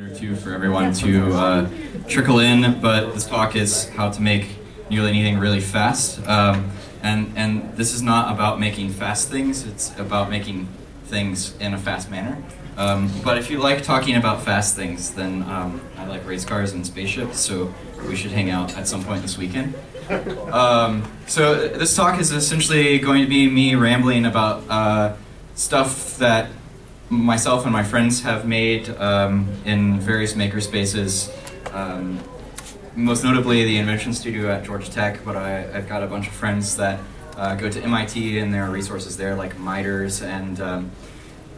or two for everyone to uh, trickle in, but this talk is how to make nearly anything really fast. Um, and, and this is not about making fast things, it's about making things in a fast manner. Um, but if you like talking about fast things, then um, I like race cars and spaceships, so we should hang out at some point this weekend. Um, so this talk is essentially going to be me rambling about uh, stuff that myself and my friends have made um, in various makerspaces. Um, most notably the Invention Studio at Georgia Tech, but I, have got a bunch of friends that uh, go to MIT and there are resources there like MITERS and um,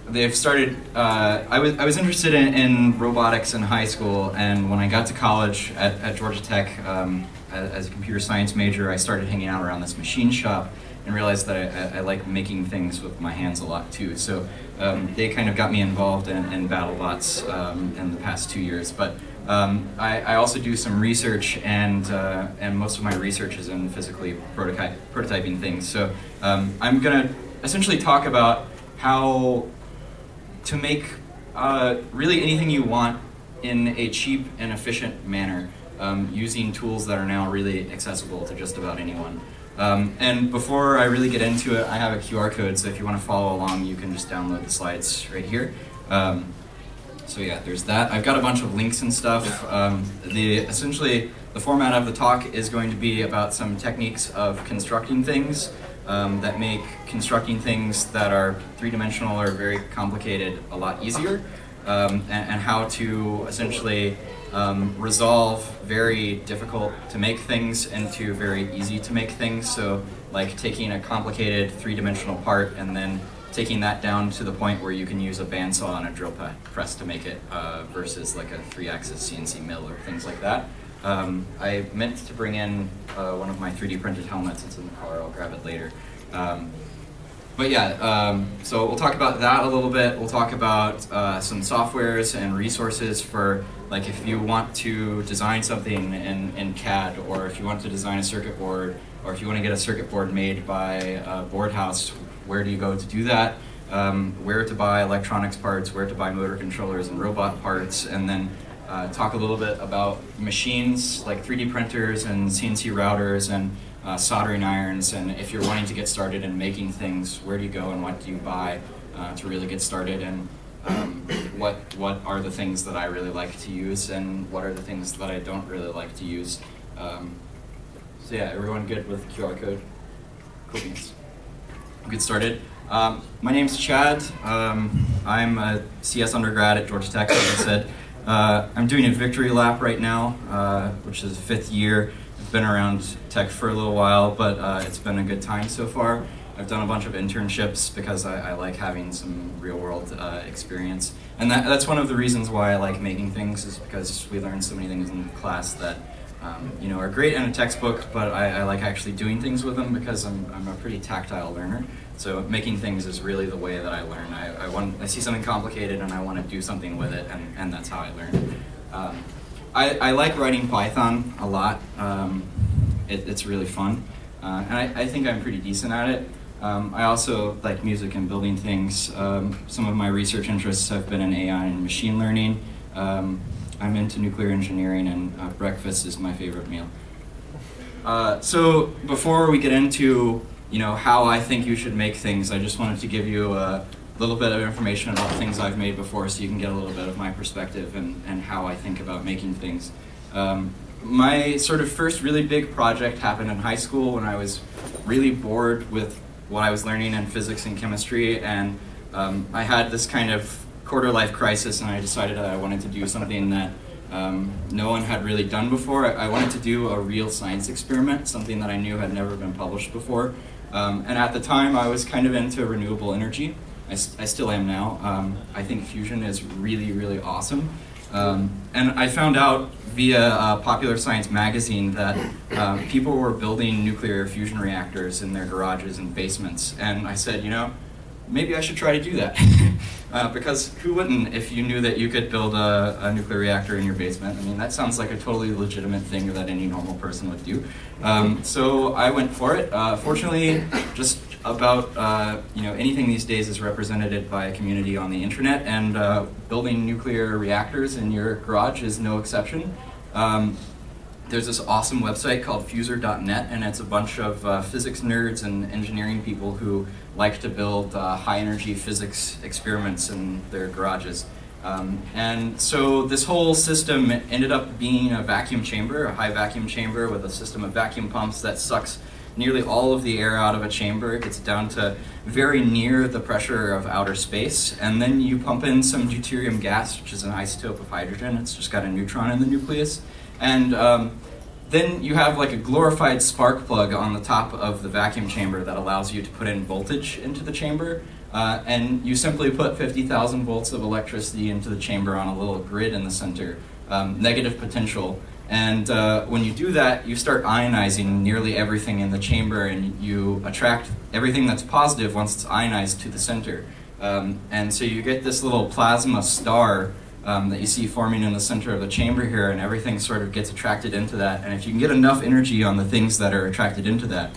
they've started, uh, I, was, I was interested in, in, robotics in high school and when I got to college at, at Georgia Tech um, as, as a computer science major, I started hanging out around this machine shop and realized that I, I, I, like making things with my hands a lot too. So um, they kind of got me involved in, in BattleBots um, in the past two years. But um, I, I, also do some research, and uh, and most of my research is in physically prototyping things. So um, I'm going to essentially talk about how to make uh, really anything you want in a cheap and efficient manner um, using tools that are now really accessible to just about anyone. Um, and before I really get into it, I have a QR code, so if you want to follow along, you can just download the slides right here. Um, so yeah, there's that. I've got a bunch of links and stuff. Um, the essentially the format of the talk is going to be about some techniques of constructing things um, that make constructing things that are three-dimensional or very complicated a lot easier, um, and, and how to essentially um, resolve very difficult to make things into very easy to make things. So like taking a complicated three-dimensional part and then taking that down to the point where you can use a bandsaw and a drill press to make it uh, versus like a three-axis CNC mill or things like that. Um, I meant to bring in uh, one of my 3D printed helmets. It's in the car. I'll grab it later. Um, but yeah, um, so we'll talk about that a little bit. We'll talk about uh, some softwares and resources for like if you want to design something in, in CAD or if you want to design a circuit board or if you want to get a circuit board made by a board house, where do you go to do that? Um, where to buy electronics parts, where to buy motor controllers and robot parts, and then uh, talk a little bit about machines like 3D printers and CNC routers and uh, soldering irons, and if you're wanting to get started in making things, where do you go and what do you buy uh, to really get started, and um, what what are the things that I really like to use, and what are the things that I don't really like to use. Um, so yeah, everyone good with QR code? Cool beans. Get started. Um, my name's Chad. Um, I'm a CS undergrad at Georgia Tech, like I said. Uh, I'm doing a victory lap right now, uh, which is fifth year been around tech for a little while, but uh, it's been a good time so far. I've done a bunch of internships because I, I like having some real world uh, experience. And that, that's one of the reasons why I like making things is because we learn so many things in class that um, you know, are great in a textbook, but I, I, like actually doing things with them because I'm, I'm a pretty tactile learner. So making things is really the way that I learn. I, I, want, I see something complicated and I want to do something with it, and, and that's how I learn. Um, I, I like writing Python a lot. Um, it, it's really fun. Uh, and I, I, think I'm pretty decent at it. Um, I also like music and building things. Um, some of my research interests have been in AI and machine learning. Um, I'm into nuclear engineering and uh, breakfast is my favorite meal. Uh, so before we get into you know how I think you should make things, I just wanted to give you a little bit of information about things I've made before so you can get a little bit of my perspective and, and how I think about making things. Um, my sort of first really big project happened in high school when I was really bored with what I was learning in physics and chemistry and um, I had this kind of quarter life crisis and I decided that I wanted to do something that um, no one had really done before. I, wanted to do a real science experiment, something that I knew had never been published before. Um, and at the time I was kind of into renewable energy. I, I still am now. Um, I think fusion is really, really awesome. Um, and I found out via uh, Popular Science magazine that um, people were building nuclear fusion reactors in their garages and basements. And I said, you know, maybe I should try to do that. uh, because who wouldn't if you knew that you could build a, a, nuclear reactor in your basement? I mean, that sounds like a totally legitimate thing that any normal person would do. Um, so I went for it. Uh, fortunately, just about uh, you know anything these days is represented by a community on the internet, and uh, building nuclear reactors in your garage is no exception. Um, there's this awesome website called Fusor.net, and it's a bunch of uh, physics nerds and engineering people who like to build uh, high energy physics experiments in their garages. Um, and so this whole system ended up being a vacuum chamber, a high vacuum chamber with a system of vacuum pumps that sucks nearly all of the air out of a chamber. Gets down to very near the pressure of outer space. And then you pump in some deuterium gas, which is an isotope of hydrogen. It's just got a neutron in the nucleus. And um, then you have like a glorified spark plug on the top of the vacuum chamber that allows you to put in voltage into the chamber. Uh, and you simply put 50,000 volts of electricity into the chamber on a little grid in the center, um, negative potential. And uh, when you do that, you start ionizing nearly everything in the chamber and you attract everything that's positive once it's ionized to the center. Um, and so you get this little plasma star um, that you see forming in the center of the chamber here, and everything sort of gets attracted into that. And if you can get enough energy on the things that are attracted into that,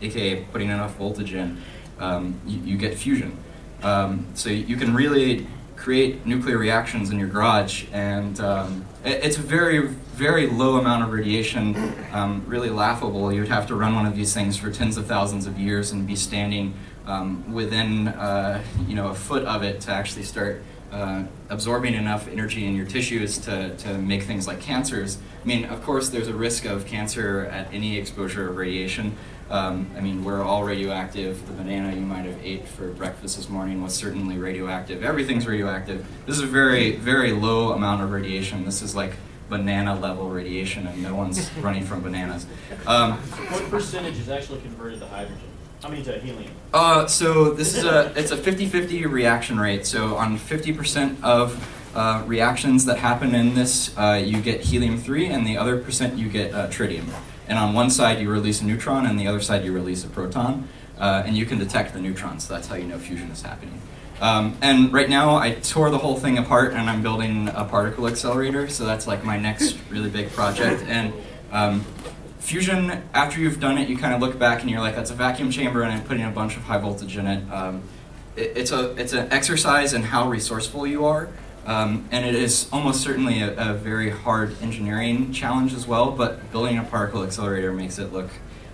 aka putting enough voltage in, um, you, you, get fusion. Um, so you can really create nuclear reactions in your garage, and um, it, it's a very, very low amount of radiation, um, really laughable. You would have to run one of these things for tens of thousands of years and be standing um, within, uh, you know, a foot of it to actually start uh, absorbing enough energy in your tissues to, to make things like cancers. I mean, of course, there's a risk of cancer at any exposure of radiation, um, I mean, we're all radioactive. The banana you might have ate for breakfast this morning was certainly radioactive. Everything's radioactive. This is a very, very low amount of radiation. This is like banana level radiation, and no one's running from bananas. Um, what percentage is actually converted to hydrogen? How many to helium? Uh, so this is a it's a 50-50 reaction rate. So on 50% of uh, reactions that happen in this, uh, you get helium-3, and the other percent you get uh, tritium. And on one side you release a neutron, and the other side you release a proton. Uh, and you can detect the neutrons, so that's how you know fusion is happening. Um, and right now I tore the whole thing apart and I'm building a particle accelerator, so that's like my next really big project. And um, fusion, after you've done it, you kind of look back and you're like, that's a vacuum chamber and I'm putting a bunch of high voltage in it. Um, it it's, a, it's an exercise in how resourceful you are. Um, and it is almost certainly a, a, very hard engineering challenge as well, but building a particle accelerator makes it look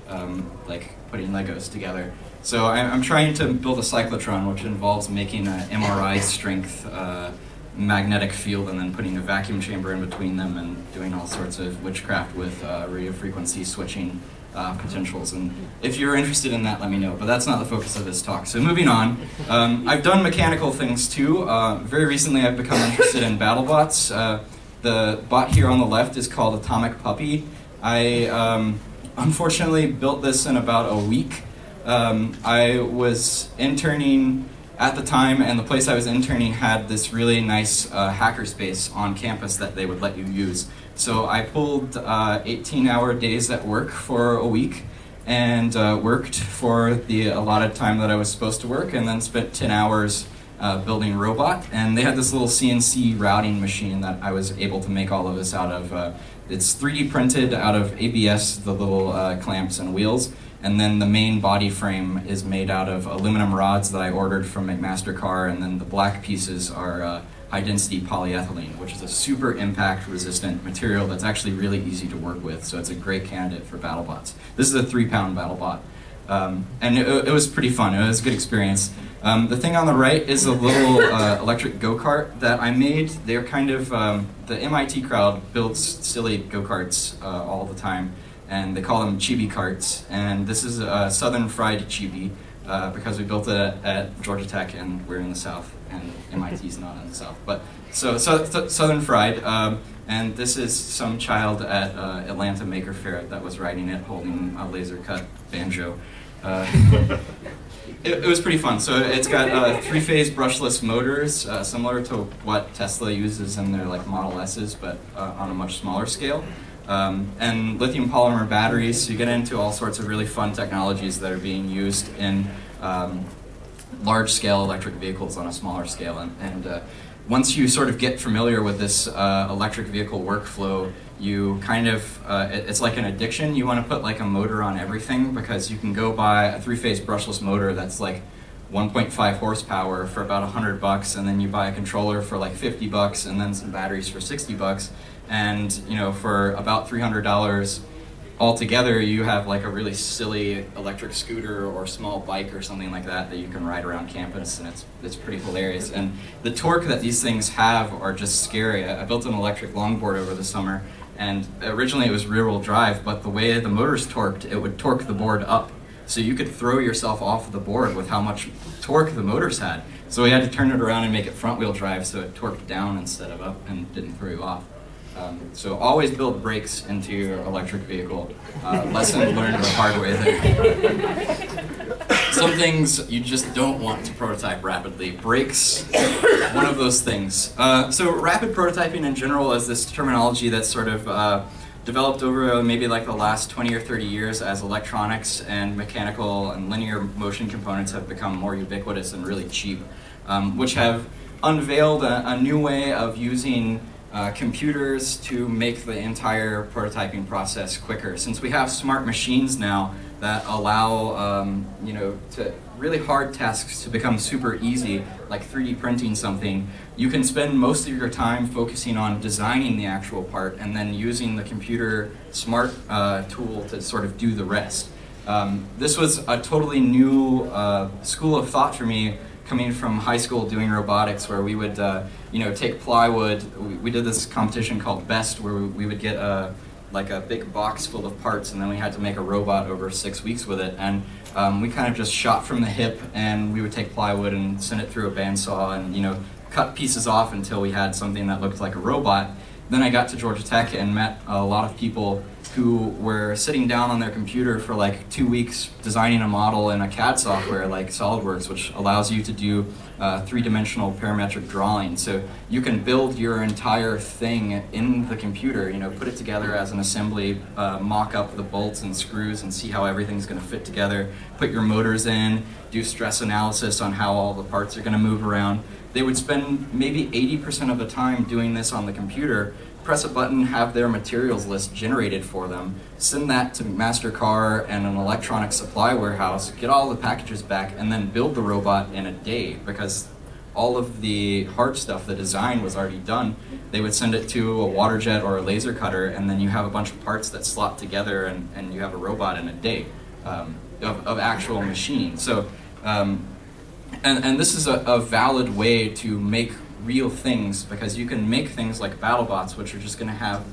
um, like putting Legos together. So I'm, I'm, trying to build a cyclotron, which involves making an MRI strength uh, magnetic field and then putting a vacuum chamber in between them and doing all sorts of witchcraft with uh, radio frequency switching uh, potentials. And if you're interested in that, let me know. But that's not the focus of this talk. So moving on, um, I've done mechanical things too. Uh, very recently, I've become interested in BattleBots. Uh, the bot here on the left is called Atomic Puppy. I um, unfortunately built this in about a week. Um, I was interning at the time, and the place I was interning had this really nice uh, hackerspace on campus that they would let you use. So I pulled 18-hour uh, days at work for a week and uh, worked for the allotted time that I was supposed to work and then spent 10 hours uh, building a robot. And they had this little CNC routing machine that I was able to make all of this out of. Uh, it's 3D printed out of ABS, the little clamps and wheels. And then the main body frame is made out of aluminum rods that I ordered from McMaster-Carr, and then the black pieces are uh, high density polyethylene, which is a super impact resistant material that's actually really easy to work with. So it's a great candidate for BattleBots. This is a three pound BattleBot. Um, and it, it, was pretty fun. It was a good experience. Um, the thing on the right is a little uh, electric go-kart that I made. They're kind of, um, the MIT crowd builds silly go-karts uh, all the time, and they call them chibi carts. And this is a southern fried chibi uh, because we built it at, at Georgia Tech and we're in the South and MIT is not in the South. But so, so th Southern Fried, um, and this is some child at uh, Atlanta Maker Faire that was riding it, holding a laser cut banjo. Uh, it, it, was pretty fun. So it's got uh, three-phase brushless motors, uh, similar to what Tesla uses in their like Model S's, but uh, on a much smaller scale. Um, and lithium polymer batteries. You get into all sorts of really fun technologies that are being used in um, large scale electric vehicles on a smaller scale. And, and uh, once you sort of get familiar with this uh, electric vehicle workflow, you kind of, uh, it, it's like an addiction. You want to put like a motor on everything because you can go buy a three-phase brushless motor that's like 1.5 horsepower for about 100 bucks, and then you buy a controller for like 50 bucks, and then some batteries for 60 bucks, and you know for about 300 dollars altogether, you have like a really silly electric scooter or small bike or something like that that you can ride around campus, and it's it's pretty hilarious. And the torque that these things have are just scary. I, I built an electric longboard over the summer, and originally it was rear-wheel drive, but the way the motor's torqued, it would torque the board up. So you could throw yourself off the board with how much torque the motors had. So we had to turn it around and make it front-wheel drive so it torqued down instead of up and didn't throw you off. Um, so always build brakes into your electric vehicle. Uh, lesson learned the hard way there. Some things you just don't want to prototype rapidly. Brakes, one of those things. Uh, so rapid prototyping in general is this terminology that's sort of uh, developed over maybe like the last 20 or 30 years as electronics and mechanical and linear motion components have become more ubiquitous and really cheap, um, which have unveiled a, a new way of using uh, computers to make the entire prototyping process quicker. Since we have smart machines now that allow um, you know to really hard tasks to become super easy, like 3D printing something, you can spend most of your time focusing on designing the actual part and then using the computer smart uh, tool to sort of do the rest. Um, this was a totally new uh, school of thought for me coming from high school doing robotics where we would uh, you know take plywood. We, we, did this competition called BEST where we, we would get a like a big box full of parts and then we had to make a robot over six weeks with it. And um, we kind of just shot from the hip and we would take plywood and send it through a bandsaw and you know cut pieces off until we had something that looked like a robot. Then I got to Georgia Tech and met a lot of people who were sitting down on their computer for like two weeks designing a model in a CAD software like SolidWorks, which allows you to do uh, three-dimensional parametric drawing. So you can build your entire thing in the computer, you know, put it together as an assembly, uh, mock up the bolts and screws and see how everything's gonna fit together, put your motors in, do stress analysis on how all the parts are gonna move around. They would spend maybe 80% of the time doing this on the computer, press a button, have their materials list generated for them, send that to McMaster-Carr and an electronic supply warehouse, get all the packages back, and then build the robot in a day because all of the hard stuff, the design was already done. They would send it to a water jet or a laser cutter, and then you have a bunch of parts that slot together, and, and you have a robot in a day um, of, of actual machining. So, um, and, and this is a, a valid way to make real things because you can make things like BattleBots, which are just going to have,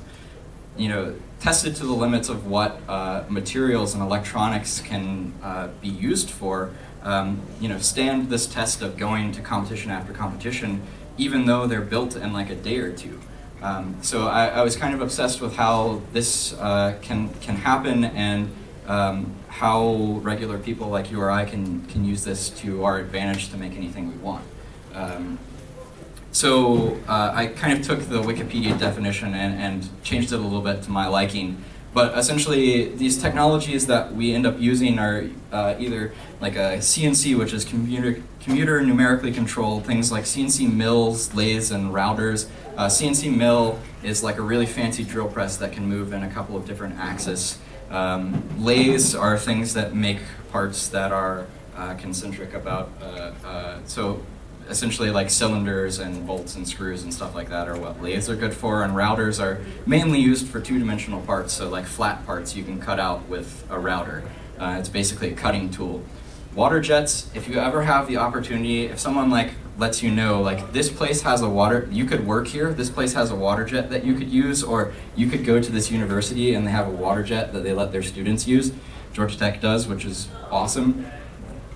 you know, tested to the limits of what uh, materials and electronics can uh, be used for. Um, you know, stand this test of going to competition after competition, even though they're built in like a day or two. Um, so I, I, was kind of obsessed with how this uh, can can happen and um, how regular people like you or I can can use this to our advantage to make anything we want. Um, so uh, I kind of took the Wikipedia definition and, and changed it a little bit to my liking. But essentially, these technologies that we end up using are uh, either like a CNC, which is computer, computer numerically controlled, things like CNC mills, lathes, and routers. Uh, CNC mill is like a really fancy drill press that can move in a couple of different axes. Um, lathes are things that make parts that are uh, concentric about, uh, uh, so essentially like cylinders and bolts and screws and stuff like that are what lathes are good for, and routers are mainly used for two-dimensional parts, so like flat parts you can cut out with a router. Uh, it's basically a cutting tool. Water jets, if you ever have the opportunity, if someone like lets you know like this place has a water, you could work here, this place has a water jet that you could use, or you could go to this university and they have a water jet that they let their students use. Georgia Tech does, which is awesome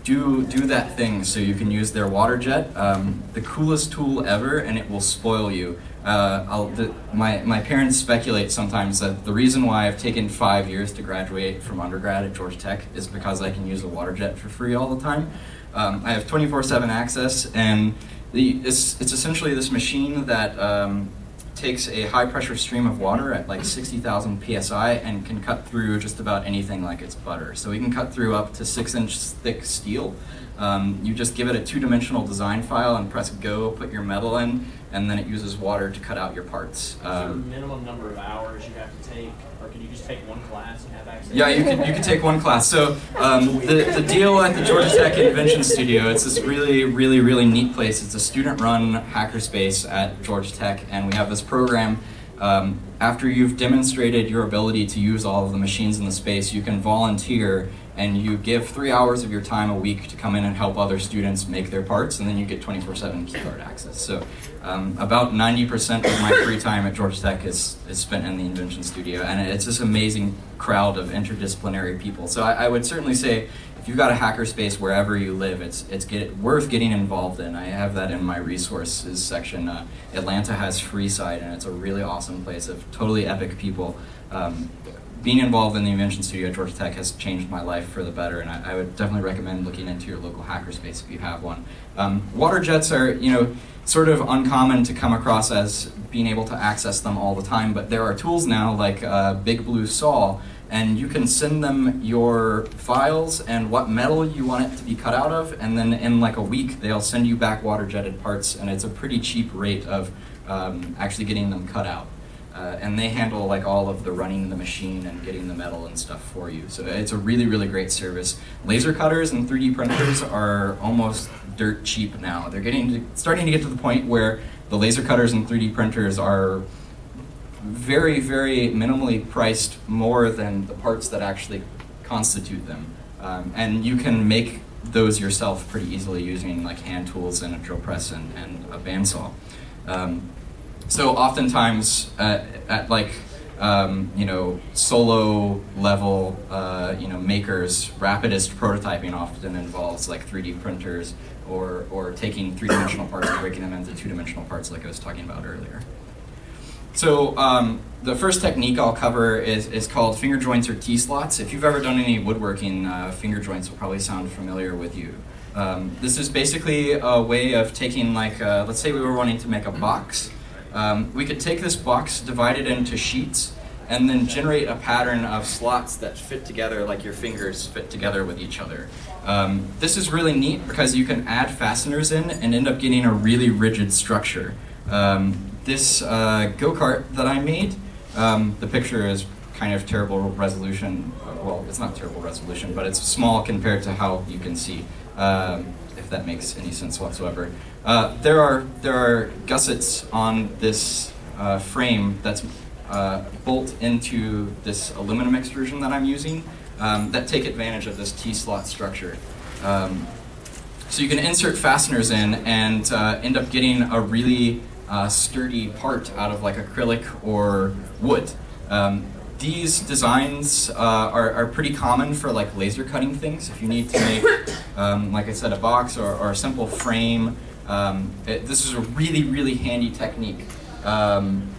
do do that thing so you can use their water jet. Um, the coolest tool ever, and it will spoil you. Uh, the, my, my parents speculate sometimes that the reason why I've taken five years to graduate from undergrad at Georgia Tech is because I can use a water jet for free all the time. Um, I have 24-7 access, and the, it's, it's essentially this machine that um, takes a high pressure stream of water at like 60,000 psi and can cut through just about anything like it's butter. So we can cut through up to six inch thick steel. Um, you just give it a two-dimensional design file and press go, put your metal in, and then it uses water to cut out your parts. Is there a Um, minimum number of hours you have to take, or can you just take one class and have access? yeah, you can you can take one class. So um, the the deal at the Georgia Tech Invention Studio, it's this really really really neat place. It's a student-run hackerspace at Georgia Tech, and we have this program. Um, after you've demonstrated your ability to use all of the machines in the space, you can volunteer and you give three hours of your time a week to come in and help other students make their parts, and then you get 24/7 keycard access. So um, about 90% of my free time at Georgia Tech is, is spent in the Invention Studio, and it's this amazing crowd of interdisciplinary people. So I, I would certainly say if you've got a hackerspace wherever you live, it's, it's get, worth getting involved in. I have that in my resources section. Uh, Atlanta has Freeside, and it's a really awesome place of totally epic people. Um, being involved in the Invention Studio at Georgia Tech has changed my life for the better, and I, I would definitely recommend looking into your local hackerspace if you have one. Um, water jets are, you know, sort of uncommon to come across as being able to access them all the time, but there are tools now like uh, Big Blue Saw, and you can send them your files and what metal you want it to be cut out of, and then in like a week they'll send you back water jetted parts, and it's a pretty cheap rate of um, actually getting them cut out. Uh, and they handle like all of the running the machine and getting the metal and stuff for you. So it's a really, really great service. Laser cutters and 3D printers are almost dirt cheap now. They're getting to, starting to get to the point where the laser cutters and 3D printers are very, very minimally priced more than the parts that actually constitute them. Um, and you can make those yourself pretty easily using like hand tools and a drill press and, and a bandsaw. Um, so oftentimes at, at like um, you know solo level uh, you know makers, rapidist prototyping often involves like 3D printers or or taking three dimensional parts and breaking them into two dimensional parts, like I was talking about earlier. So um, the first technique I'll cover is, is called finger joints or T-slots. If you've ever done any woodworking, uh, finger joints will probably sound familiar with you. Um, this is basically a way of taking like, uh, let's say we were wanting to make a box. Um, we could take this box, divide it into sheets, and then generate a pattern of slots that fit together like your fingers fit together with each other. Um, this is really neat because you can add fasteners in and end up getting a really rigid structure. Um, this uh, go-kart that I made, um, the picture is kind of terrible resolution. Well, it's not terrible resolution, but it's small compared to how you can see, um, that makes any sense whatsoever. Uh, there are there are gussets on this uh, frame that's uh, bolt into this aluminum extrusion that I'm using um, that take advantage of this T-slot structure. Um, so you can insert fasteners in and uh, end up getting a really uh, sturdy part out of like acrylic or wood. Um, these designs uh, are, are pretty common for like laser cutting things. If you need to make, um, like I said, a box or, or a simple frame, um, it, this is a really, really handy technique. Um,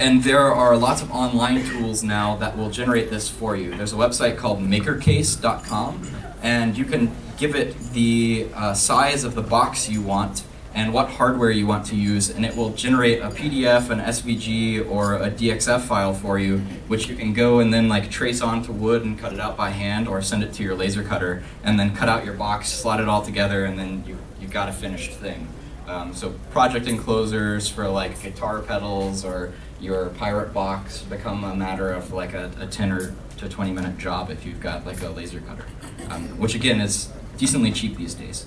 and there are lots of online tools now that will generate this for you. There's a website called makercase.com, and you can give it the uh, size of the box you want and what hardware you want to use, and it will generate a PDF, an SVG, or a DXF file for you, which you can go and then like trace onto wood and cut it out by hand, or send it to your laser cutter, and then cut out your box, slot it all together, and then you, you've got a finished thing. Um, so project enclosures for like guitar pedals or your pirate box become a matter of like a, a 10 or to 20 minute job if you've got like a laser cutter, um, which again is decently cheap these days.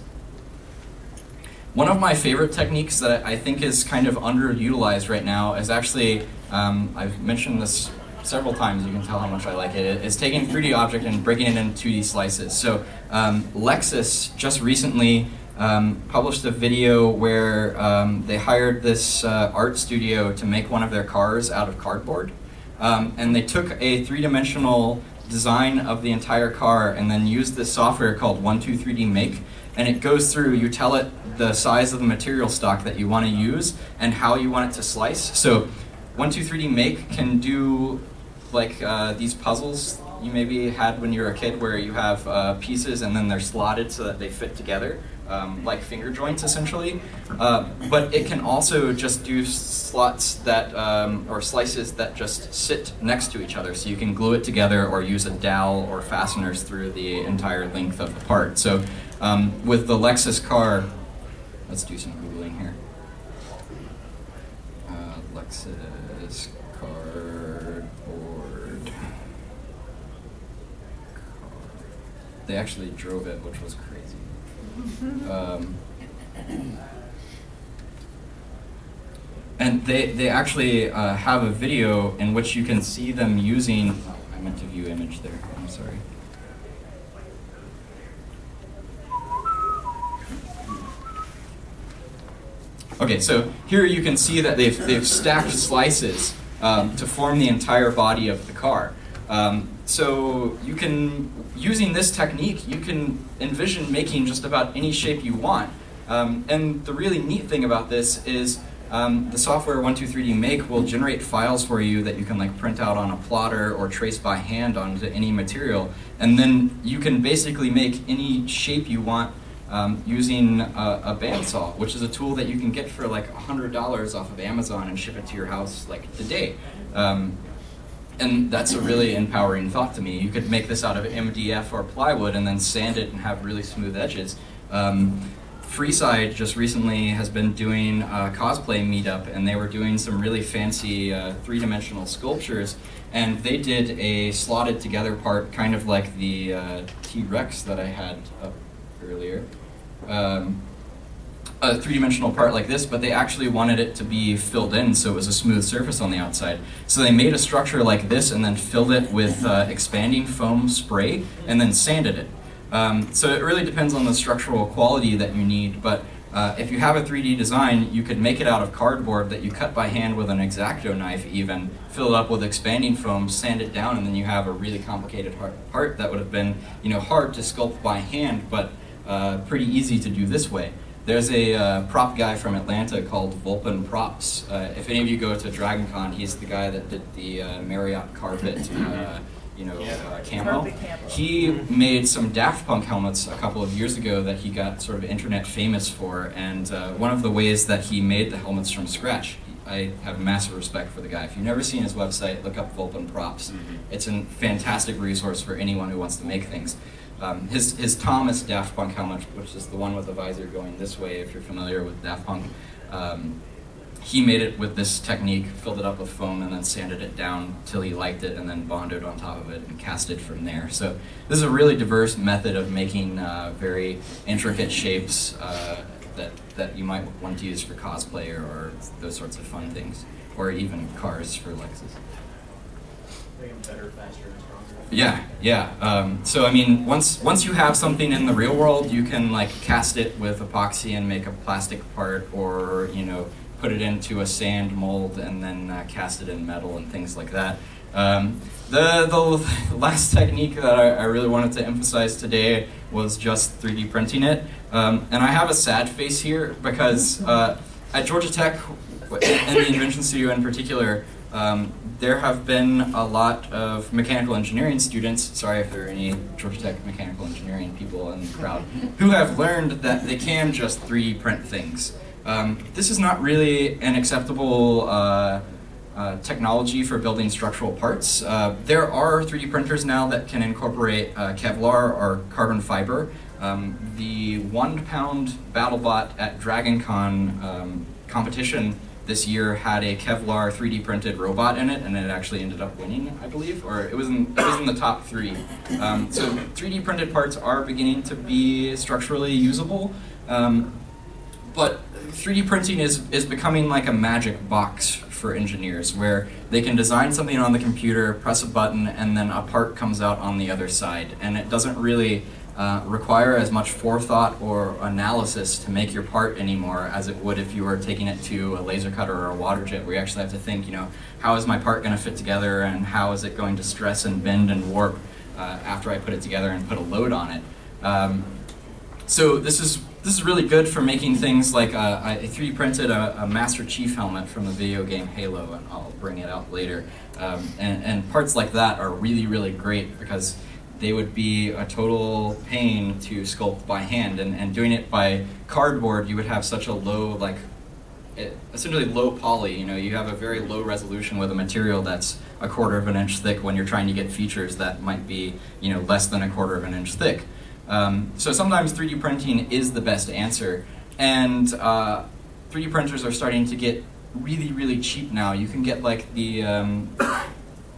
One of my favorite techniques that I think is kind of underutilized right now is actually, um, I've mentioned this several times, you can tell how much I like it, is taking 3D object and breaking it into 2D slices. So um, Lexus just recently um, published a video where um, they hired this uh, art studio to make one of their cars out of cardboard. Um, and they took a three-dimensional design of the entire car and then used this software called 123D Make. And it goes through, you tell it the size of the material stock that you want to use and how you want it to slice. So 123D Make can do like uh, these puzzles you maybe had when you were a kid where you have uh, pieces and then they're slotted so that they fit together. um, like finger joints essentially. Uh, but it can also just do slots that, um, or slices that just sit next to each other. So you can glue it together or use a dowel or fasteners through the entire length of the part. So um, with the Lexus car, let's do some Googling here. Uh, Lexus cardboard. They actually drove it, which was crazy. Um, and they, they actually uh, have a video in which you can see them using. Oh, I meant to view image there. I'm sorry. Okay, so here you can see that they've, they've stacked slices um, to form the entire body of the car. Um, so you can, using this technique, you can envision making just about any shape you want. Um, and the really neat thing about this is um, the software 123D Make will generate files for you that you can like print out on a plotter or trace by hand onto any material. And then you can basically make any shape you want um, using a, a bandsaw, which is a tool that you can get for like $100 off of Amazon and ship it to your house like today. Um, and that's a really empowering thought to me. You could make this out of MDF or plywood and then sand it and have really smooth edges. Um, Freeside just recently has been doing a cosplay meetup and they were doing some really fancy uh, three-dimensional sculptures and they did a slotted together part kind of like the uh, T-Rex that I had up earlier. Um, a three-dimensional part like this, but they actually wanted it to be filled in so it was a smooth surface on the outside. So they made a structure like this and then filled it with uh, expanding foam spray and then sanded it. Um, so it really depends on the structural quality that you need, but uh, if you have a 3D design, you could make it out of cardboard that you cut by hand with an X-Acto knife even, fill it up with expanding foam, sand it down, and then you have a really complicated part that would have been you know, hard to sculpt by hand, but uh, pretty easy to do this way. There's a uh, prop guy from Atlanta called Volpin Props. Uh, if any of you go to DragonCon, he's the guy that did the uh, Marriott carpet, uh, you know, uh, camo. He made some Daft Punk helmets a couple of years ago that he got sort of internet famous for, and uh, one of the ways that he made the helmets from scratch, I have massive respect for the guy. If you've never seen his website, look up Volpin Props. Mm -hmm. It's a fantastic resource for anyone who wants to make things. Um, his, his Thomas Daft Punk helmet, which is the one with the visor going this way, if you're familiar with Daft Punk, um, he made it with this technique, filled it up with foam, and then sanded it down till he liked it, and then bonded on top of it and cast it from there. So this is a really diverse method of making uh, very intricate shapes uh, that, that you might want to use for cosplay or, or those sorts of fun things, or even cars for Lexus. Better, faster, and stronger. Yeah, yeah. Um, so I mean, once once you have something in the real world, you can like cast it with epoxy and make a plastic part, or you know, put it into a sand mold and then uh, cast it in metal and things like that. Um, the the last technique that I, I, really wanted to emphasize today was just 3D printing it, um, and I have a sad face here because uh, at Georgia Tech, in the Invention Studio in particular. Um, there have been a lot of mechanical engineering students, sorry if there are any Georgia Tech mechanical engineering people in the crowd, who have learned that they can just 3D print things. Um, this is not really an acceptable uh, uh, technology for building structural parts. Uh, there are 3D printers now that can incorporate uh, Kevlar or carbon fiber. Um, the one pound BattleBot at DragonCon um, competition this year had a Kevlar 3D printed robot in it, and it actually ended up winning, I believe, or it was in, it was in the top three. Um, so 3D printed parts are beginning to be structurally usable, um, but 3D printing is, is becoming like a magic box for engineers, where they can design something on the computer, press a button, and then a part comes out on the other side, and it doesn't really uh, require as much forethought or analysis to make your part anymore as it would if you were taking it to a laser cutter or a water jet where you actually have to think, you know, how is my part going to fit together and how is it going to stress and bend and warp uh, after I put it together and put a load on it. Um, so this is this is really good for making things like uh, I 3D printed a, a, Master Chief helmet from the video game Halo, and I'll bring it out later. Um, and, and parts like that are really, really great because they would be a total pain to sculpt by hand. And, and doing it by cardboard, you would have such a low, like, it, essentially low poly. You know, you have a very low resolution with a material that's a quarter of an inch thick when you're trying to get features that might be, you know, less than a quarter of an inch thick. Um, so sometimes 3D printing is the best answer. And uh, 3D printers are starting to get really, really cheap now. You can get like the um,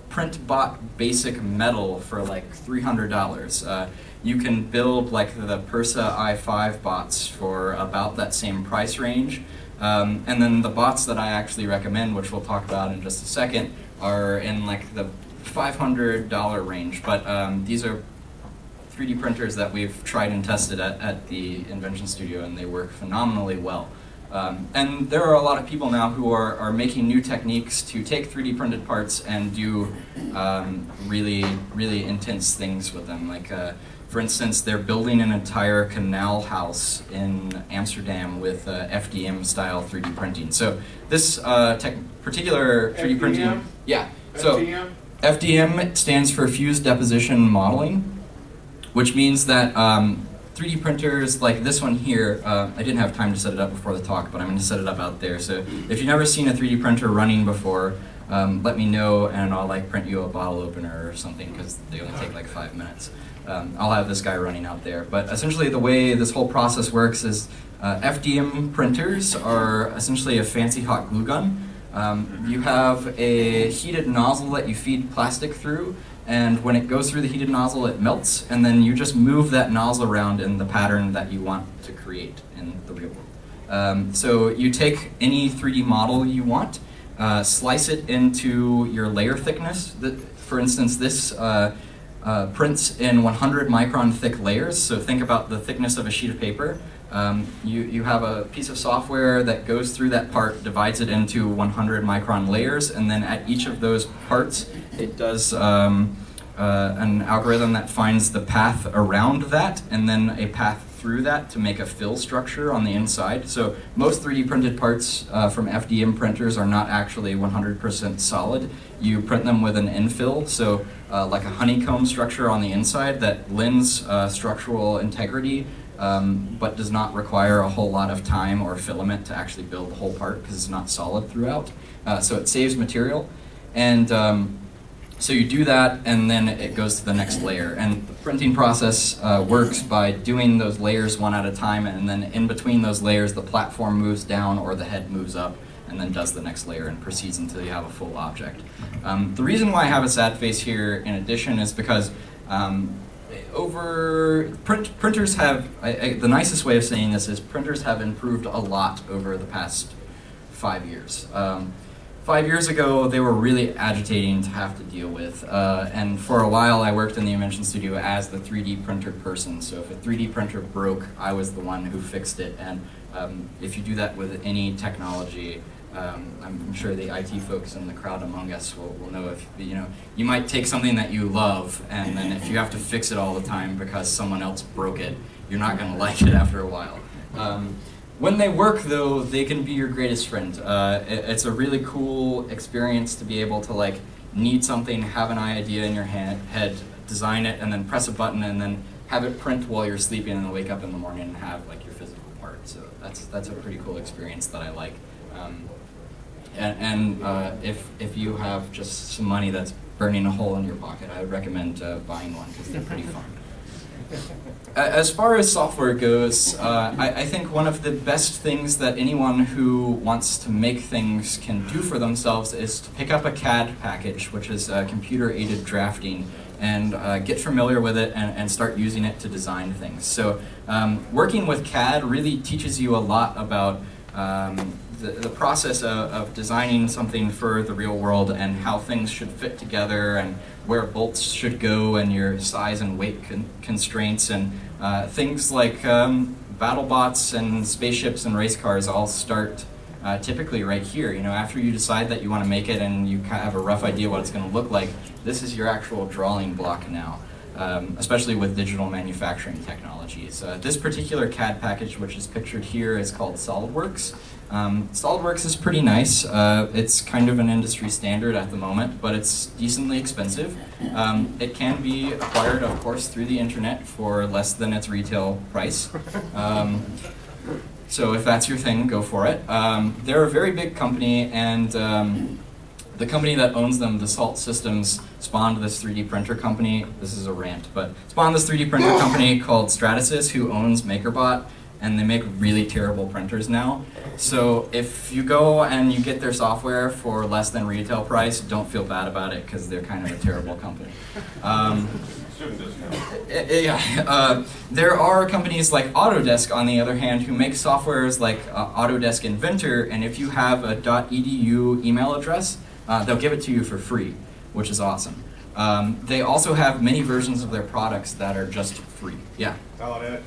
Printrbot basic metal for like $300. Uh, you can build like the Prusa i5 bots for about that same price range. Um, and then the bots that I actually recommend, which we'll talk about in just a second, are in like the $500 range. But um, these are 3D printers that we've tried and tested at, at the Invention Studio, and they work phenomenally well. Um, and there are a lot of people now who are, are making new techniques to take 3D printed parts and do um, really, really intense things with them. Like, uh, for instance, they're building an entire canal house in Amsterdam with uh, FDM style 3D printing. So this uh, particular 3D FDM? printing, yeah. So FDM? FDM stands for Fused Deposition Modeling, which means that um, 3D printers like this one here, uh, I didn't have time to set it up before the talk, but I'm going to set it up out there. So if you've never seen a 3D printer running before, um, let me know and I'll like print you a bottle opener or something because they only take like five minutes. Um, I'll have this guy running out there. But essentially the way this whole process works is uh, FDM printers are essentially a fancy hot glue gun. Um, you have a heated nozzle that you feed plastic through and when it goes through the heated nozzle it melts and then you just move that nozzle around in the pattern that you want to create in the real world. Um, so you take any 3D model you want, uh, slice it into your layer thickness. For instance, this uh, uh, prints in 100 micron thick layers, so think about the thickness of a sheet of paper. Um, you, you have a piece of software that goes through that part, divides it into 100 micron layers, and then at each of those parts, it does um, uh, an algorithm that finds the path around that, and then a path through that to make a fill structure on the inside. So most 3D printed parts uh, from FDM printers are not actually 100% solid. You print them with an infill, so uh, like a honeycomb structure on the inside that lends uh, structural integrity um, but does not require a whole lot of time or filament to actually build the whole part because it's not solid throughout. Uh, so it saves material. And um, so you do that and then it goes to the next layer. And the printing process uh, works by doing those layers one at a time and then in between those layers the platform moves down or the head moves up and then does the next layer and proceeds until you have a full object. Um, the reason why I have a sad face here in addition is because um, over print, printers have I, I, the nicest way of saying this is printers have improved a lot over the past five years. Um, five years ago, they were really agitating to have to deal with, uh, and for a while, I worked in the Invention Studio as the 3D printer person. So if a 3D printer broke, I was the one who fixed it. And um, if you do that with any technology, um, I'm sure the IT folks in the crowd among us will, will know if, you know, you might take something that you love and then if you have to fix it all the time because someone else broke it, you're not going to like it after a while. Um, when they work though, they can be your greatest friend. Uh, it, it's a really cool experience to be able to like need something, have an idea in your hand, head, design it, and then press a button and then have it print while you're sleeping and then wake up in the morning and have like your physical part. So that's, that's a pretty cool experience that I like. Um, and, and uh, if, if you have just some money that's burning a hole in your pocket, I would recommend uh, buying one because they're pretty fun. As far as software goes, uh, I, I, think one of the best things that anyone who wants to make things can do for themselves is to pick up a CAD package, which is uh, computer-aided drafting, and uh, get familiar with it and, and, start using it to design things. So um, working with CAD really teaches you a lot about um, the, the process of, of, designing something for the real world and how things should fit together and where bolts should go and your size and weight con constraints and uh, things like um, battle bots and spaceships and race cars all start uh, typically right here. You know, after you decide that you want to make it and you have a rough idea what it's going to look like, this is your actual drawing block now. Um, especially with digital manufacturing technologies. Uh, this particular CAD package, which is pictured here, is called SolidWorks. Um, SolidWorks is pretty nice. Uh, it's kind of an industry standard at the moment, but it's decently expensive. Um, it can be acquired, of course, through the internet for less than its retail price. Um, so if that's your thing, go for it. Um, they're a very big company, and um, the company that owns them, Dassault Systèmes, spawned this 3D printer company. This is a rant, but spawned this 3D printer company called Stratasys, who owns MakerBot and they make really terrible printers now. So if you go and you get their software for less than retail price, don't feel bad about it because they're kind of a terrible company. Um, yeah, uh, there are companies like Autodesk, on the other hand, who make softwares like uh, Autodesk Inventor, and if you have a .edu email address, uh, they'll give it to you for free, which is awesome. Um, they also have many versions of their products that are just free. Yeah. Solid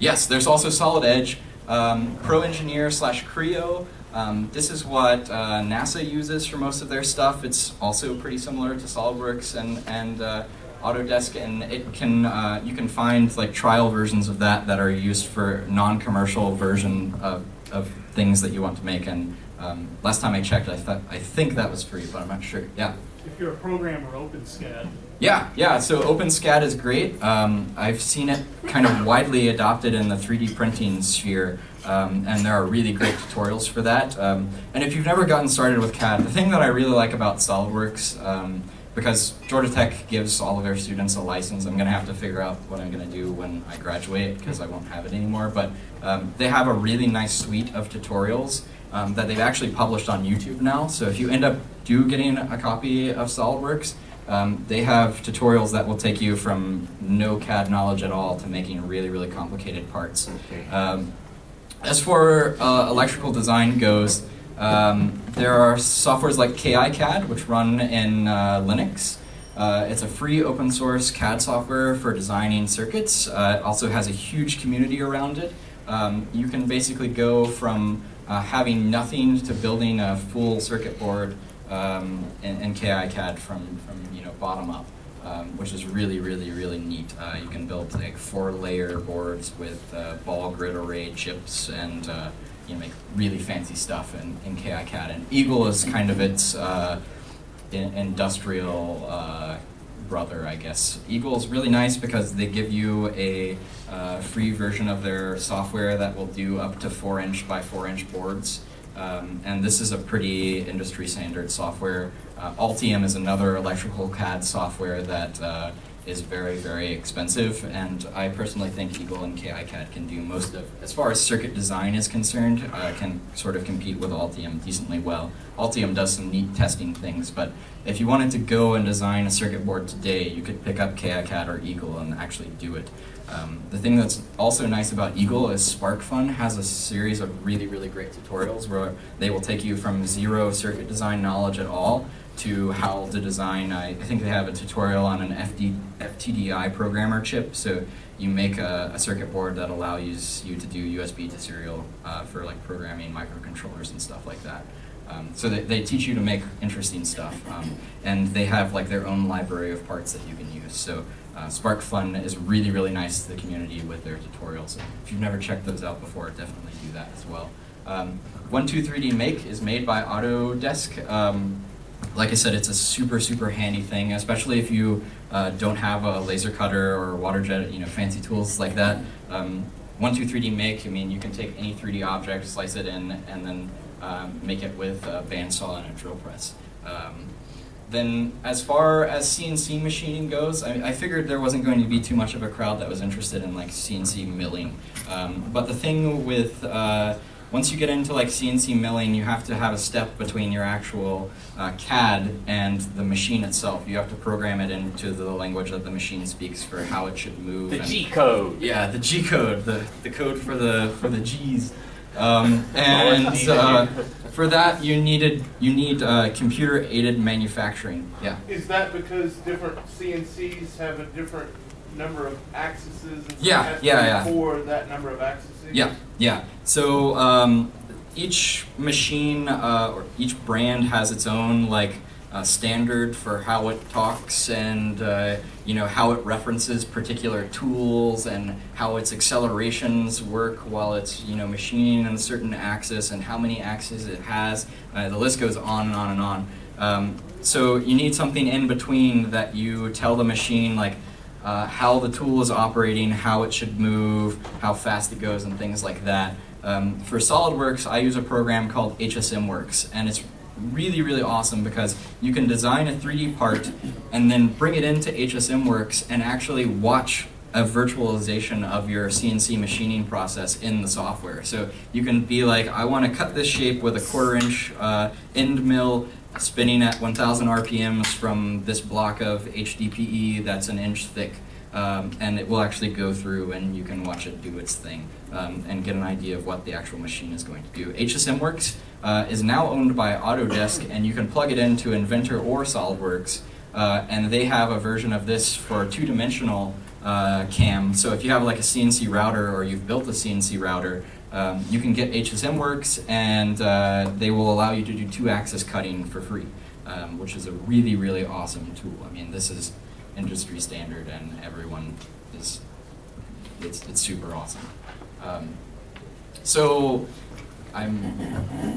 Yes, there's also Solid Edge, um, Pro Engineer slash Creo. Um, this is what uh, NASA uses for most of their stuff. It's also pretty similar to SolidWorks and, and uh, Autodesk, and it can uh, you can find like trial versions of that that are used for non-commercial version of, of things that you want to make. And um, last time I checked, I thought I think that was free, but I'm not sure. Yeah. If you're a programmer, OpenSCAD yeah, yeah. So OpenSCAD is great. Um, I've seen it kind of widely adopted in the 3D printing sphere, um, and there are really great tutorials for that. Um, and if you've never gotten started with CAD, the thing that I really like about SolidWorks, um, because Georgia Tech gives all of their students a license, I'm going to have to figure out what I'm going to do when I graduate because I won't have it anymore. But um, they have a really nice suite of tutorials. Um, that they've actually published on YouTube now. So if you end up do getting a copy of SolidWorks, um, they have tutorials that will take you from no CAD knowledge at all to making really, really complicated parts. Um, as for uh, electrical design goes, um, there are softwares like KiCad, which run in uh, Linux. Uh, it's a free open source CAD software for designing circuits. Uh, it also has a huge community around it. Um, you can basically go from uh, having nothing to building a full circuit board um, in, in KiCad from, from you know, bottom up, um, which is really, really, really neat. Uh, you can build like four layer boards with uh, ball grid array chips and uh, you know, make really fancy stuff in, in KiCad. And Eagle is kind of its uh, in, industrial uh, brother, I guess. Eagle is really nice because they give you a uh, free version of their software that will do up to four inch by four inch boards. Um, and this is a pretty industry standard software. Uh, Altium is another electrical CAD software that uh, is very, very expensive, and I personally think Eagle and KiCad can do most of, as far as circuit design is concerned, uh, can sort of compete with Altium decently well. Altium does some neat testing things, but if you wanted to go and design a circuit board today, you could pick up KiCad or Eagle and actually do it. Um, the thing that's also nice about Eagle is SparkFun has a series of really, really great tutorials where they will take you from zero circuit design knowledge at all to how to design. I, I think they have a tutorial on an FD, FTDI programmer chip, so you make a, a circuit board that allows you to do USB to serial uh, for like programming microcontrollers and stuff like that. Um, so they, they teach you to make interesting stuff, um, and they have like their own library of parts that you can use. So uh, SparkFun is really, really nice to the community with their tutorials. if you've never checked those out before, definitely do that as well. Um, 123D Make is made by Autodesk. Um, like I said, it's a super, super handy thing, especially if you uh, don't have a laser cutter or water jet, you know, fancy tools like that. Um, 123D Make, I mean, you can take any 3D object, slice it in, and then um, make it with a bandsaw and a drill press. Um, then as far as CNC machining goes, I, I, figured there wasn't going to be too much of a crowd that was interested in like CNC milling. Um, but the thing with, uh, once you get into like CNC milling, you have to have a step between your actual uh, CAD and the machine itself. You have to program it into the language that the machine speaks for how it should move. The G code. Yeah, the G code, the, the code for the, for the G's. Um, and uh, for that, you needed you need uh, computer aided manufacturing. Yeah. Is that because different CNCs have a different number of axes? And yeah, yeah, yeah. For that number of axes. Yeah, yeah. So um, each machine uh, or each brand has its own like uh, standard for how it talks and uh, you know how it references particular tools and how its accelerations work while it's you know machining on a certain axis and how many axes it has. Uh, the list goes on and on and on. Um, so you need something in between that you tell the machine like uh, how the tool is operating, how it should move, how fast it goes, and things like that. Um, for SolidWorks, I use a program called HSMWorks, and it's really, really awesome because you can design a 3D part and then bring it into HSMWorks and actually watch a virtualization of your CNC machining process in the software. So you can be like, I want to cut this shape with a quarter inch uh, end mill spinning at 1000 RPMs from this block of HDPE that's an inch thick. Um, and it will actually go through and you can watch it do its thing um, and get an idea of what the actual machine is going to do. HSMWorks uh, is now owned by Autodesk and you can plug it into Inventor or SolidWorks uh, and they have a version of this for two-dimensional uh, CAM. So if you have like a CNC router or you've built a CNC router, um, you can get HSMWorks and uh, they will allow you to do two-axis cutting for free, um, which is a really, really awesome tool. I mean, this is industry standard and everyone is, it's, it's super awesome. Um, so I'm,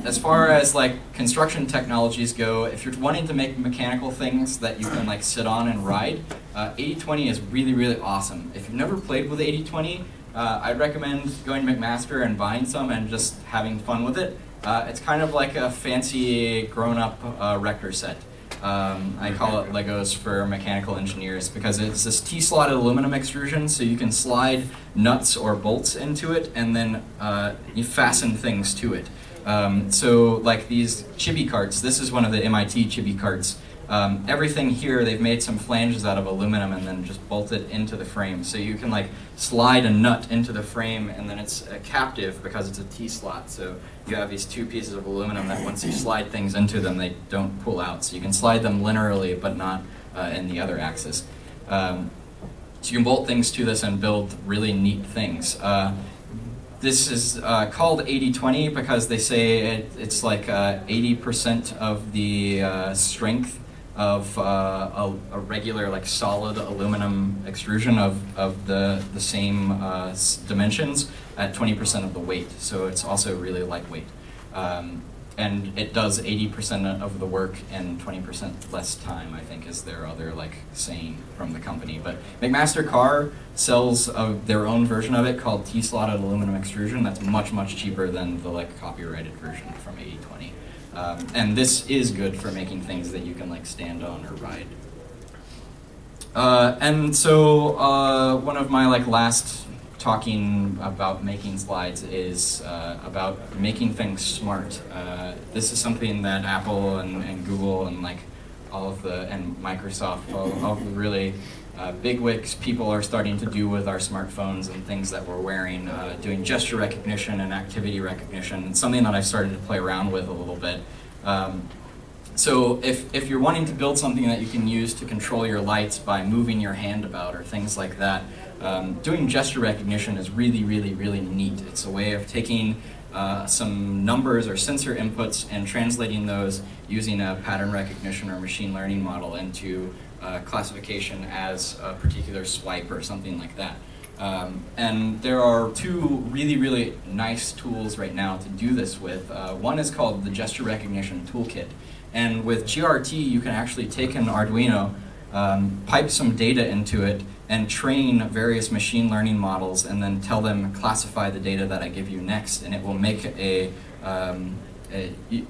as far as like construction technologies go, if you're wanting to make mechanical things that you can like sit on and ride, 8020 uh, is really, really awesome. If you've never played with 8020, uh, I'd recommend going to McMaster and buying some and just having fun with it. Uh, it's kind of like a fancy grown-up uh, Erector set. Um, I call it Legos for mechanical engineers because it's this T-slotted aluminum extrusion, so you can slide nuts or bolts into it and then uh, you fasten things to it. Um, so like these chibi carts, this is one of the MIT chibi carts. Um, everything here, they've made some flanges out of aluminum and then just bolted into the frame. So you can like slide a nut into the frame and then it's a captive because it's a T-slot. So you have these two pieces of aluminum that once you slide things into them, they don't pull out. So you can slide them linearly but not uh, in the other axis. Um, so you can bolt things to this and build really neat things. Uh, this is uh, called 80-20 because they say it, it's like 80% uh, of the uh, strength of uh, a, a, regular like solid aluminum extrusion of, of the, the same uh, dimensions at 20% of the weight. So it's also really lightweight. Um, and it does 80% of the work in 20% less time, I think is their other like saying from the company. But McMaster-Carr sells a, their own version of it called T-slotted aluminum extrusion that's much, much cheaper than the like copyrighted version from 8020. Um, and this is good for making things that you can like stand on or ride. Uh, and so uh, one of my like last talking about making slides is uh, about making things smart. Uh, this is something that Apple and, and, Google and like all of the and Microsoft, all, all really uh, big wigs people are starting to do with our smartphones and things that we're wearing, uh, doing gesture recognition and activity recognition. It's something that I've started to play around with a little bit. Um, so if, if you're wanting to build something that you can use to control your lights by moving your hand about or things like that, um, doing gesture recognition is really, really, really neat. It's a way of taking uh, some numbers or sensor inputs and translating those using a pattern recognition or machine learning model into uh, classification as a particular swipe or something like that. Um, and there are two really, really nice tools right now to do this with. Uh, one is called the Gesture Recognition Toolkit. And with GRT, you can actually take an Arduino, um, pipe some data into it, and train various machine learning models, and then tell them classify the data that I give you next, and it will make a, um,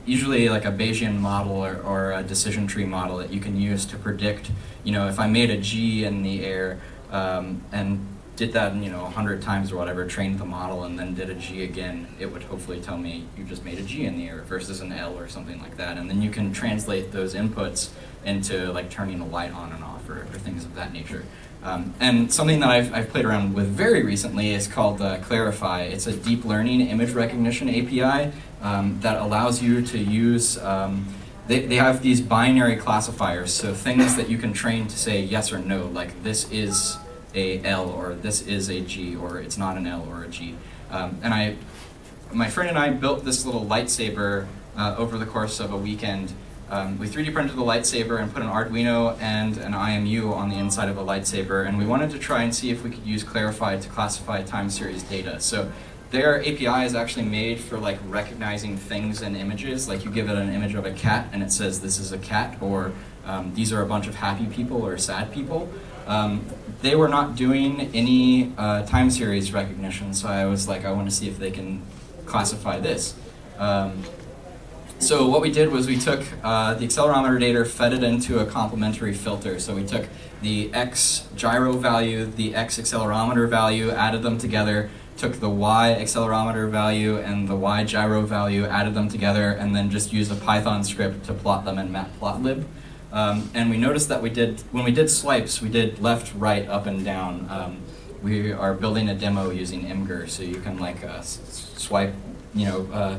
usually like a Bayesian model or, or, a decision tree model that you can use to predict, you know, if I made a G in the air um, and did that, you know, 100 times or whatever, trained the model, and then did a G again, it would hopefully tell me you just made a G in the air versus an L or something like that. And then you can translate those inputs into like turning a light on and off or, or things of that nature. Um, and something that I've, I've, played around with very recently is called uh, Clarifai. It's a deep learning image recognition API um, that allows you to use, um, they, they have these binary classifiers, so things that you can train to say yes or no, like this is a L or this is a G or it's not an L or a G. Um, and I, my friend and I built this little lightsaber uh, over the course of a weekend um, we 3D printed the lightsaber and put an Arduino and an IMU on the inside of a lightsaber, and we wanted to try and see if we could use Clarifai to classify time series data. So their API is actually made for like recognizing things and images. Like you give it an image of a cat and it says this is a cat, or um, these are a bunch of happy people or sad people. Um, they were not doing any uh, time series recognition, so I was like, I want to see if they can classify this. Um, so what we did was we took uh, the accelerometer data, fed it into a complementary filter. So we took the x gyro value, the x accelerometer value, added them together, took the y accelerometer value and the y gyro value, added them together, and then just used a Python script to plot them in matplotlib. Um, and we noticed that we did, when we did swipes, we did left, right, up, and down. Um, we are building a demo using Imgur, so you can like uh, swipe, you know, uh,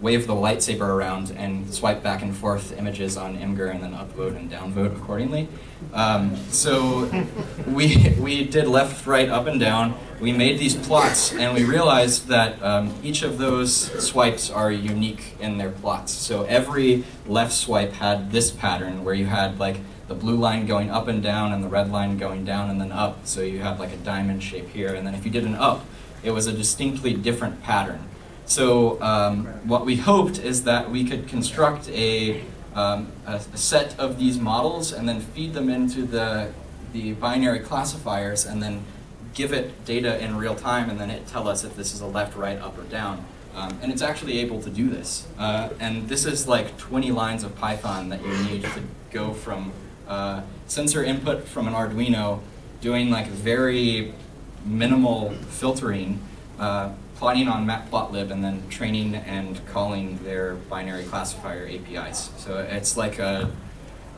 wave the lightsaber around and swipe back and forth images on Imgur and then upvote and downvote accordingly. Um, so we, we did left, right, up, and down. We made these plots and we realized that um, each of those swipes are unique in their plots. So every left swipe had this pattern where you had like the blue line going up and down and the red line going down and then up. So you have like a diamond shape here. And then if you did an up, it was a distinctly different pattern. So um, what we hoped is that we could construct a, um, a, a, set of these models and then feed them into the, the binary classifiers and then give it data in real time and then it tell us if this is a left, right, up, or down. Um, and it's actually able to do this. Uh, and this is like 20 lines of Python that you need to go from uh, sensor input from an Arduino, doing like very minimal filtering, uh, plotting on matplotlib and then training and calling their binary classifier APIs. So it's like a,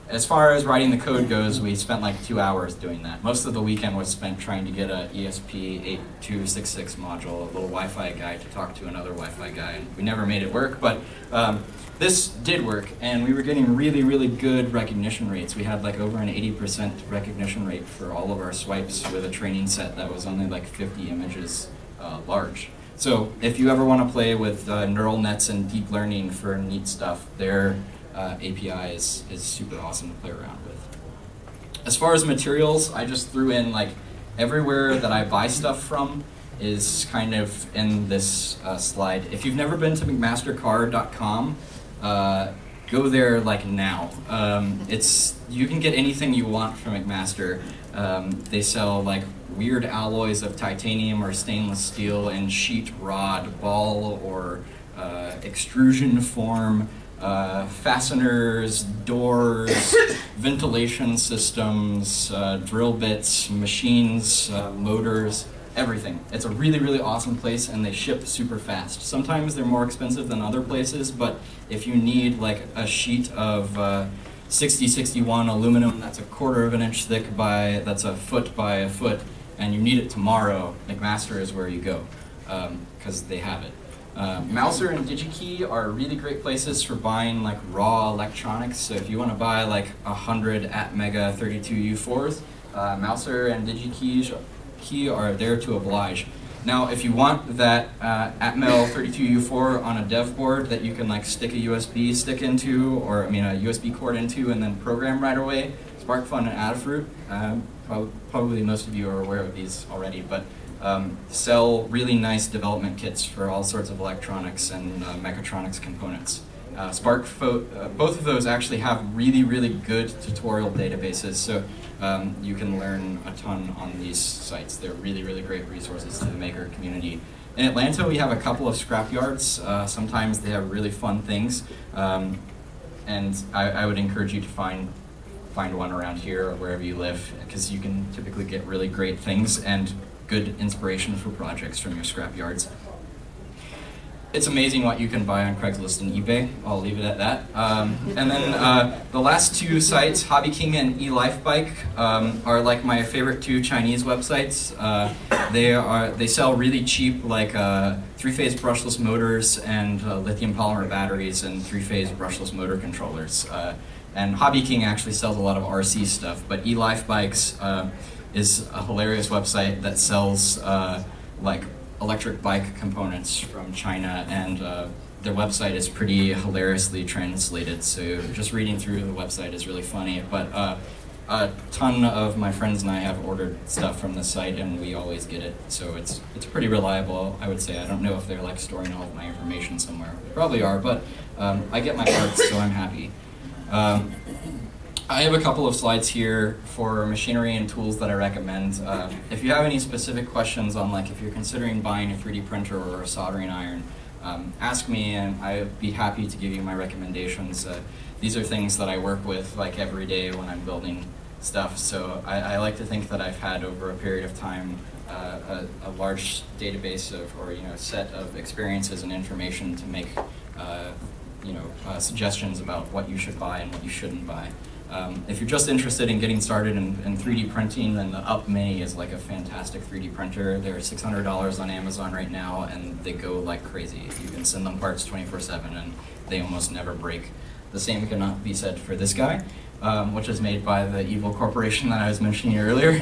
as far as writing the code goes, we spent like two hours doing that. Most of the weekend was spent trying to get a ESP8266 module, a little Wi-Fi guy to talk to another Wi-Fi guy. We never made it work, but um, this did work, and we were getting really, really good recognition rates. We had like over an 80% recognition rate for all of our swipes with a training set that was only like 50 images uh, large. So if you ever want to play with uh, neural nets and deep learning for neat stuff, their uh, API is, is super awesome to play around with. As far as materials, I just threw in like everywhere that I buy stuff from is kind of in this uh, slide. If you've never been to McMaster-Carr.com, uh, go there like now. Um, it's you can get anything you want from McMaster. Um, they sell like weird alloys of titanium or stainless steel and sheet rod, ball or uh, extrusion form, uh, fasteners, doors, ventilation systems, uh, drill bits, machines, uh, motors, everything. It's a really, really awesome place and they ship super fast. Sometimes they're more expensive than other places, but if you need like a sheet of uh, 6061 aluminum that's a quarter of an inch thick by, that's a foot by a foot, and you need it tomorrow, McMaster is where you go, because um, they have it. Uh, Mouser and DigiKey are really great places for buying like raw electronics. So if you want to buy like a hundred Atmega 32U4s, uh, Mouser and DigiKey key are there to oblige. Now, if you want that uh, Atmel 32U4 on a dev board that you can like stick a USB stick into, or I mean a USB cord into, and then program right away, SparkFun and Adafruit, um, probably most of you are aware of these already, but um, sell really nice development kits for all sorts of electronics and uh, mechatronics components. Uh, Spark, uh, both of those actually have really, really good tutorial databases, so um, you can learn a ton on these sites. They're really, really great resources to the maker community. In Atlanta, we have a couple of scrapyards. Uh, sometimes they have really fun things, um, and I, I, would encourage you to find find one around here or wherever you live, because you can typically get really great things and good inspiration for projects from your scrap yards. it's amazing what you can buy on Craigslist and eBay. I'll leave it at that. Um, and then uh, the last two sites, Hobby King and eLifeBike, um, are like my favorite two Chinese websites. Uh, they are they sell really cheap like uh, three-phase brushless motors and uh, lithium polymer batteries and three-phase brushless motor controllers. Uh, and Hobby King actually sells a lot of RC stuff, but eLifeBikes uh, is a hilarious website that sells like electric bike components from China and uh, their website is pretty hilariously translated, so just reading through the website is really funny. But uh, a ton of my friends and I have ordered stuff from the site, and we always get it. So it's it's pretty reliable, I would say. I don't know if they're like storing all of my information somewhere. They probably are, but um, I get my parts, so I'm happy. Um, I have a couple of slides here for machinery and tools that I recommend. Uh, if you have any specific questions on like if you're considering buying a 3D printer or a soldering iron, um, ask me and I'd be happy to give you my recommendations. Uh, these are things that I work with like every day when I'm building stuff. So I, I, like to think that I've had over a period of time uh, a, a, large database of, or you know, set of experiences and information to make, uh, you know, uh, suggestions about what you should buy and what you shouldn't buy. Um, if you're just interested in getting started in, in, 3D printing, then the Up Mini is like a fantastic 3D printer. They're $600 on Amazon right now, and they go like crazy. You can send them parts 24/7, and they almost never break. The same cannot be said for this guy um, which is made by the evil corporation that I was mentioning earlier.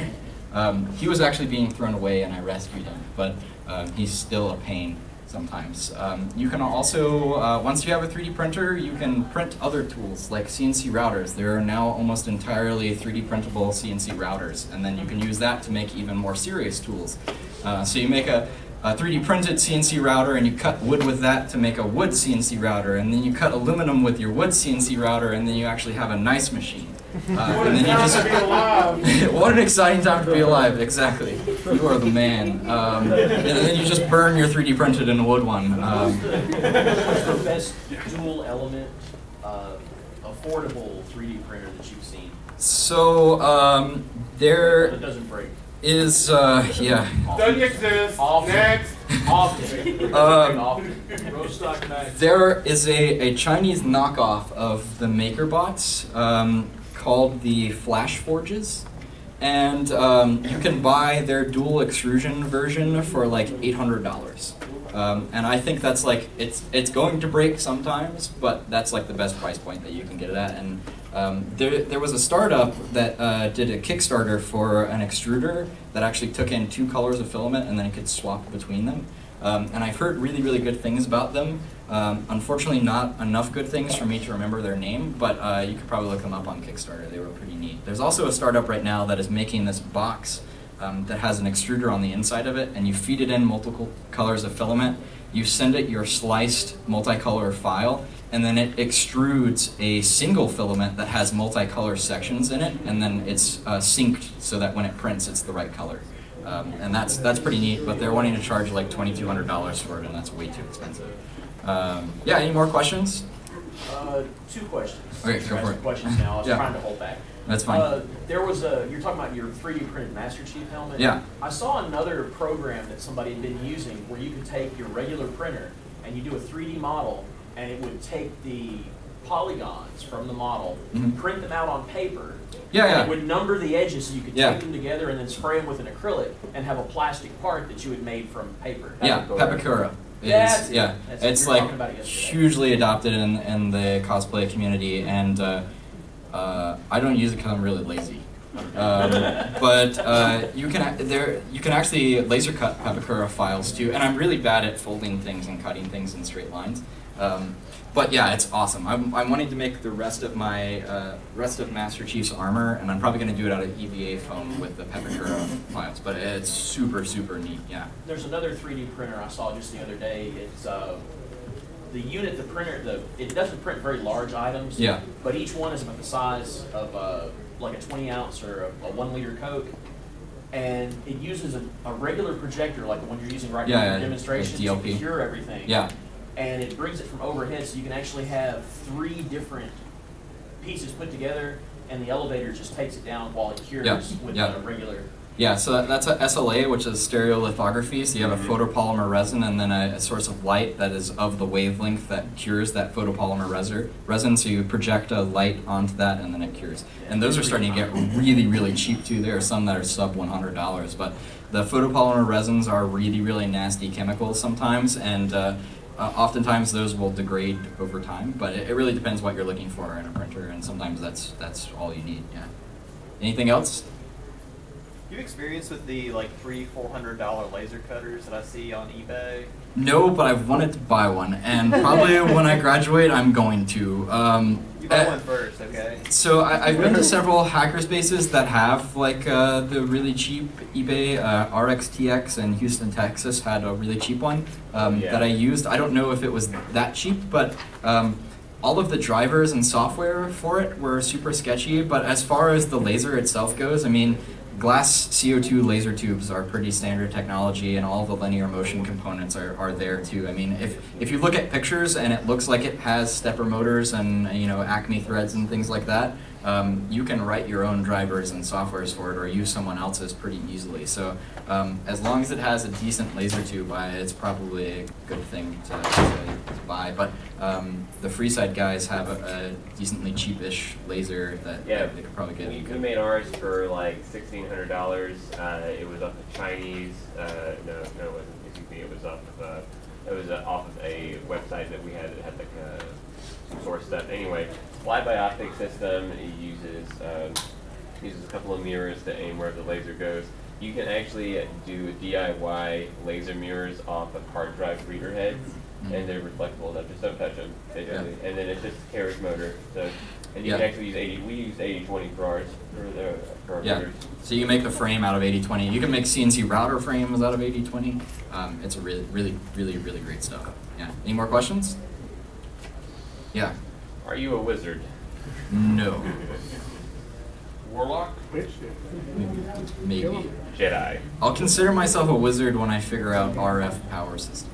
Um, he was actually being thrown away and I rescued him, but um, he's still a pain sometimes. Um, you can also, uh, once you have a 3D printer, you can print other tools like CNC routers. There are now almost entirely 3D printable CNC routers, and then you can use that to make even more serious tools. Uh, so you make a, a 3D printed CNC router and you cut wood with that to make a wood CNC router and then you cut aluminum with your wood CNC router and then you actually have a nice machine. Uh, what and then you just, what an exciting time to be alive, exactly. You are the man. Um, and then you just burn your 3D printed in a wood one. Um, What's the best dual element, uh, affordable 3D printer that you've seen? So, um, there... That doesn't break is uh, yeah. Doesn't exist. Often. Next. Often. um, there is a, a Chinese knockoff of the MakerBots um, called the FlashForges. And um, you can buy their dual extrusion version for like $800. Um, and I think that's like, it's, it's going to break sometimes, but that's like the best price point that you can get it at. And um, there, there was a startup that uh, did a Kickstarter for an extruder that actually took in two colors of filament and then it could swap between them. Um, and I've heard really, really good things about them. Um, unfortunately, not enough good things for me to remember their name, but uh, you could probably look them up on Kickstarter. They were pretty neat. There's also a startup right now that is making this box um, that has an extruder on the inside of it, and you feed it in multiple colors of filament. You send it your sliced multicolor file, and then it extrudes a single filament that has multicolor sections in it, and then it's uh, synced so that when it prints, it's the right color. Um, and that's that's pretty neat, but they're wanting to charge like $2,200 for it, and that's way too expensive. Um, yeah, any more questions? Uh, two questions. Okay, go for it. Questions now. I was yeah. trying to hold back. That's fine. Uh, there was a, you're talking about your 3D printed Master Chief helmet. Yeah. I saw another program that somebody had been using where you could take your regular printer and you do a 3D model and it would take the polygons from the model, mm-hmm. print them out on paper. Yeah, yeah. It would number the edges so you could yeah. tape them together and then spray them with an acrylic and have a plastic part that you had made from paper. Yeah, Pepakura. Is, yeah, That's it's like hugely adopted in, in the cosplay community, and uh, uh, I don't use it because I'm really lazy. Um, but uh, you can there you can actually laser cut Pepakura files too, and I'm really bad at folding things and cutting things in straight lines. Um, but yeah, it's awesome. I'm, I'm wanting to make the rest of my uh, rest of Master Chief's armor, and I'm probably going to do it out of EVA foam with the Pepakura files. But it's super super neat. Yeah. There's another 3D printer I saw just the other day. It's uh, the unit, the printer, the it doesn't print very large items. Yeah. But each one is about the size of uh, like a 20 ounce or a, a one liter Coke and it uses a, a, regular projector like the one you're using right yeah, now for yeah, demonstration to cure everything. Yeah and it brings it from overhead so you can actually have three different pieces put together and the elevator just takes it down while it cures with a regular yeah, so that's a SLA, which is stereolithography. So you have a mm-hmm. photopolymer resin and then a, a, source of light that is of the wavelength that cures that photopolymer resin. So you project a light onto that and then it cures. And those are starting to get really, really cheap too. There are some that are sub $100, but the photopolymer resins are really, really nasty chemicals sometimes, and uh, uh, oftentimes those will degrade over time, but it, it, really depends what you're looking for in a printer, and sometimes that's that's all you need. Yeah. Anything else? You have experience with the like three, four hundred dollar laser cutters that I see on eBay? No, but I've wanted to buy one, and probably when I graduate, I'm going to. Um, You buy uh, one first, okay? So I, I've been to several hackerspaces that have like uh, the really cheap eBay uh, RXTX and Houston, Texas had a really cheap one um, Yeah. that I used. I don't know if it was that cheap, but um, all of the drivers and software for it were super sketchy. But as far as the laser itself goes, I mean, glass CO2 laser tubes are pretty standard technology, and all the linear motion components are, are there too. I mean, if if you look at pictures and it looks like it has stepper motors and you know Acme threads and things like that, um, you can write your own drivers and softwares for it or use someone else's pretty easily. So um, as long as it has a decent laser tube, I, it's probably a good thing to, to, to buy. But um, the Freeside guys have a, a decently cheapish laser that, Yeah, they could probably get. We, we made ours for like sixteen hundred dollars. Uh, it was off of Chinese. Uh, no, no, it wasn't. Excuse me. It was off of. Uh, it was uh, off of a website that we had that had like uh, some source stuff. Anyway, fly by optic system. It uses um, uses a couple of mirrors to aim where the laser goes. You can actually do DIY laser mirrors off of hard drive reader heads, and they're reflectable. Enough. Just don't touch them, basically. Yeah. And then it's just carriage motor. So, and you Yeah. can actually use 80. We use 80-20 for ours for the for our Yeah. motors. So you make the frame out of 8020. You can make CNC router frames out of 8020. Um, it's a really, really, really, really great stuff. Yeah. Any more questions? Yeah. Are you a wizard? No. Warlock? Maybe. Jedi. I'll consider myself a wizard when I figure out RF power systems.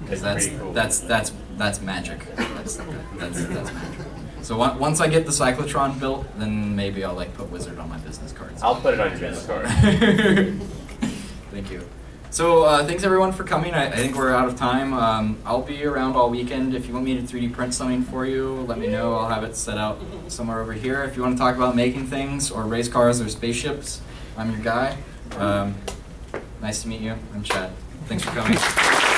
Because That's that's cool. that's that's that's magic. That's that's that's magic. So once I get the cyclotron built, then maybe I'll like put wizard on my business cards. I'll put it on your business card. Thank you. So uh, thanks everyone for coming. I, I think we're out of time. Um, I'll be around all weekend. If you want me to 3D print something for you, let me know. I'll have it set out somewhere over here. If you want to talk about making things or race cars or spaceships, I'm your guy. Um, nice to meet you. I'm Chad. Thanks for coming.